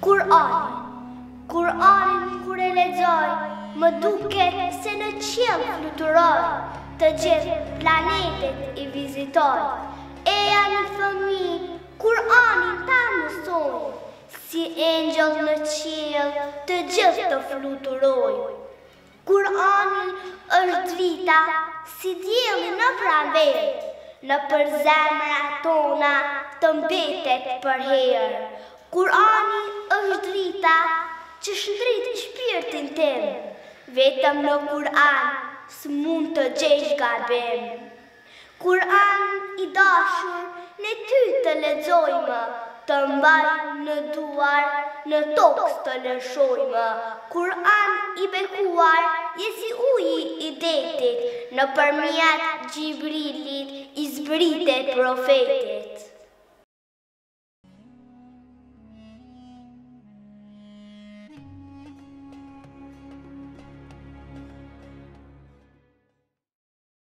Kurani, Kurani kur e lexoj, më duket se në qiell fluturoj, të gjithë planetet i vizitoj. E janë fëmi, Kurani ta mësoj, si angel në qiell të gjithë të fluturoj. Kurani është vita, si djeli në pranvej, në përzemra tona të mbetet për herë. Kurani drita që shëndrit shpirtin tem, vetëm në Kur'an së mund të gjejsh gabim. Kur'an i dashur në ty të ledzojmë, të mbaj në duar në toks të lëshojmë. Kur'an i bekuar jesi uji i detit, në përmijat Gjibrilit i zbritet profetit.